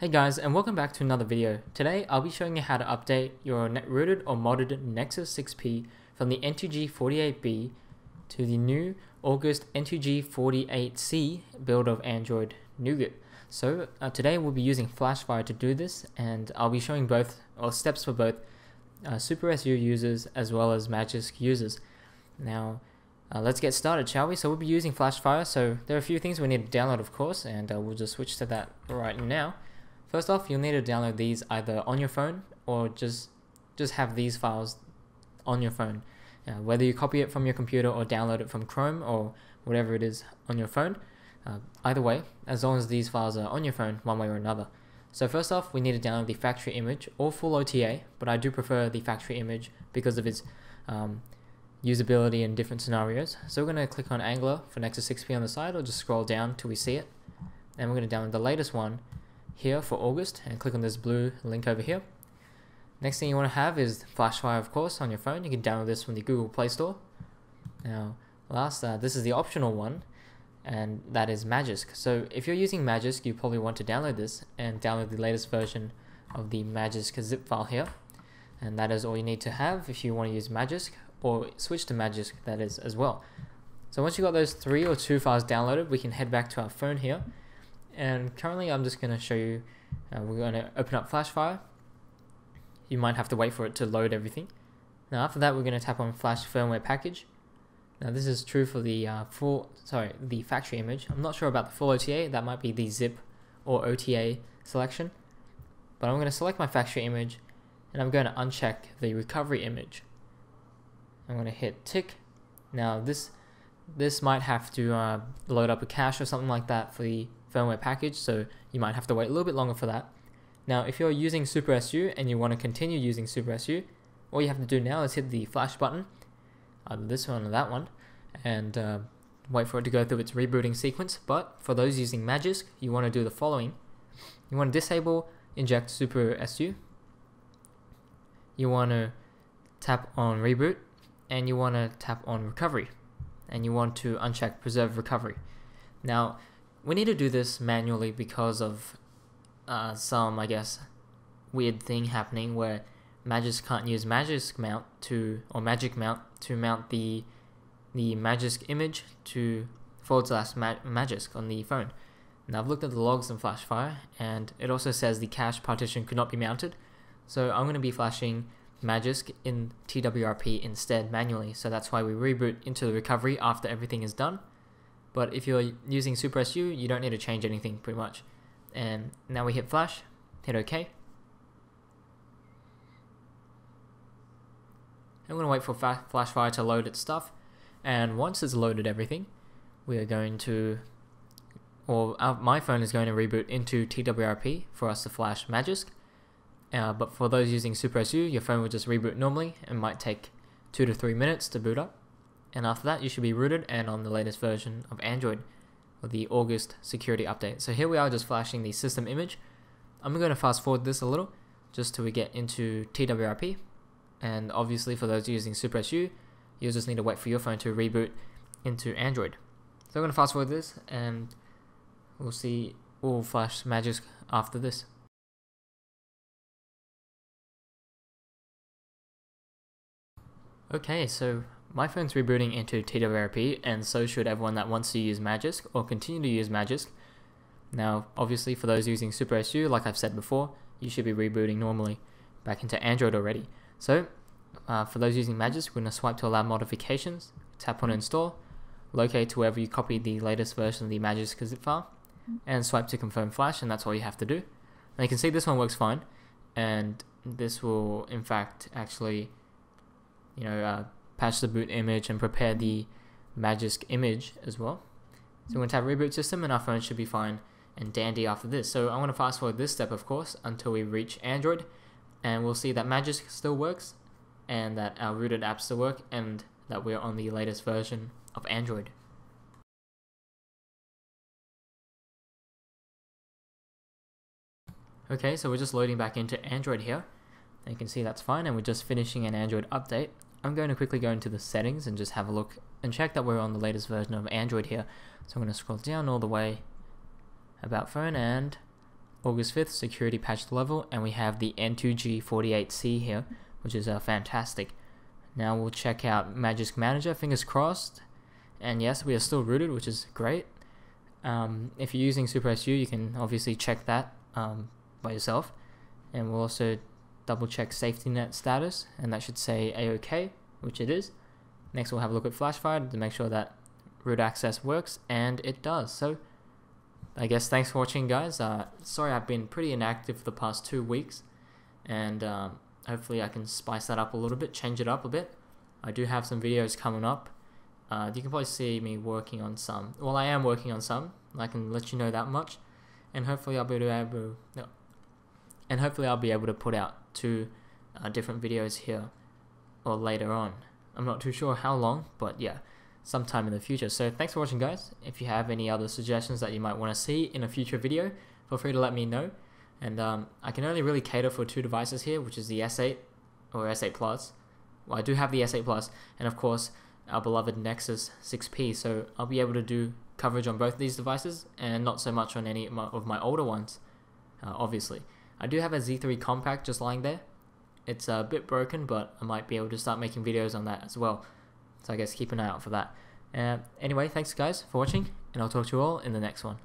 Hey guys and welcome back to another video. Today I'll be showing you how to update your rooted or modded Nexus 6P from the N2G48B to the new August N2G48C build of Android Nougat. So uh, today we'll be using Flashfire to do this and I'll be showing both or steps for both uh, SuperSU users as well as Magisk users. Now uh, let's get started shall we? So we'll be using Flashfire so there are a few things we need to download of course and uh, we'll just switch to that right now. First off, you'll need to download these either on your phone or just just have these files on your phone. Uh, whether you copy it from your computer or download it from Chrome or whatever it is on your phone, uh, either way, as long as these files are on your phone one way or another. So first off, we need to download the factory image or full OTA, but I do prefer the factory image because of its um, usability in different scenarios. So we're going to click on Angler for Nexus 6P on the side or just scroll down till we see it. And we're going to download the latest one here for August and click on this blue link over here. Next thing you want to have is Flashfire, of course, on your phone. You can download this from the Google Play Store. Now, last, uh, this is the optional one, and that is Magisk. So if you're using Magisk, you probably want to download this and download the latest version of the Magisk zip file here. And that is all you need to have if you want to use Magisk, or switch to Magisk, that is, as well. So once you've got those three or two files downloaded, we can head back to our phone here and currently I'm just going to show you, uh, we're going to open up Flashfire. You might have to wait for it to load everything. Now after that we're going to tap on Flash Firmware Package. Now this is true for the uh, full, sorry, the factory image. I'm not sure about the full OTA, that might be the zip or OTA selection. But I'm going to select my factory image and I'm going to uncheck the recovery image. I'm going to hit tick. Now this this might have to uh, load up a cache or something like that for the firmware package, so you might have to wait a little bit longer for that. Now, if you're using SuperSU and you want to continue using SuperSU, all you have to do now is hit the flash button, either this one or that one, and uh, wait for it to go through its rebooting sequence. But for those using Magisk, you want to do the following. You want to disable inject SuperSU. You want to tap on reboot, and you want to tap on recovery, and you want to uncheck preserve recovery. Now, we need to do this manually because of uh, some, I guess, weird thing happening where Magisk can't use Magisk mount to, or Magic mount to mount the the Magisk image to forward slash ma Magisk on the phone. Now I've looked at the logs in Flashfire and it also says the cache partition could not be mounted. So I'm going to be flashing Magisk in TWRP instead manually. So that's why we reboot into the recovery after everything is done. But if you're using SuperSU, you don't need to change anything pretty much. And now we hit flash, hit OK. I'm going to wait for Flashfire to load its stuff. And once it's loaded everything, we are going to, or our, my phone is going to reboot into TWRP for us to flash Magisk. Uh, but for those using SuperSU, your phone will just reboot normally and might take two to three minutes to boot up and after that you should be rooted and on the latest version of Android with the August security update. So here we are just flashing the system image. I'm going to fast forward this a little just till we get into TWRP and obviously for those using SuperSU you'll just need to wait for your phone to reboot into Android. So I'm going to fast forward this and we'll see we'll flash Magisk after this. Okay, so my phone's rebooting into TWRP, and so should everyone that wants to use Magisk or continue to use Magisk. Now, obviously, for those using SuperSU, like I've said before, you should be rebooting normally back into Android already. So, uh, for those using Magisk, we're going to swipe to allow modifications, tap on install, locate to wherever you copied the latest version of the Magisk zip file, and swipe to confirm flash, and that's all you have to do. Now you can see this one works fine, and this will in fact actually, you know, uh, patch the boot image and prepare the Magisk image as well. So we're going to tap reboot system and our phone should be fine and dandy after this. So I'm going to fast forward this step of course until we reach Android and we'll see that Magisk still works and that our rooted apps still work and that we're on the latest version of Android. Okay, so we're just loading back into Android here. And you can see that's fine and we're just finishing an Android update. I'm going to quickly go into the settings and just have a look and check that we're on the latest version of Android here. So I'm going to scroll down all the way about phone and August 5th security patch level, and we have the N2G48C here, which is uh, fantastic. Now we'll check out Magisk Manager, fingers crossed. And yes, we are still rooted, which is great. Um, if you're using SuperSU, you can obviously check that um, by yourself. And we'll also double check safety net status, and that should say AOK, which it is. Next, we'll have a look at Flashfire to make sure that root access works, and it does. So, I guess thanks for watching, guys. Uh, sorry I've been pretty inactive for the past two weeks, and um, hopefully I can spice that up a little bit, change it up a bit. I do have some videos coming up. Uh, you can probably see me working on some. Well, I am working on some. I can let you know that much, and hopefully I'll be able. No, and hopefully I'll be able to put out two uh, different videos here or later on. I'm not too sure how long, but yeah, sometime in the future. So thanks for watching, guys. If you have any other suggestions that you might want to see in a future video, feel free to let me know. And um, I can only really cater for two devices here, which is the S8 or S8 Plus. Well, I do have the S8 Plus, and of course our beloved Nexus 6P. So I'll be able to do coverage on both of these devices, and not so much on any of my older ones, uh, obviously. I do have a Z3 Compact just lying there. It's a bit broken, but I might be able to start making videos on that as well. So I guess keep an eye out for that. Uh, anyway, thanks guys for watching, and I'll talk to you all in the next one.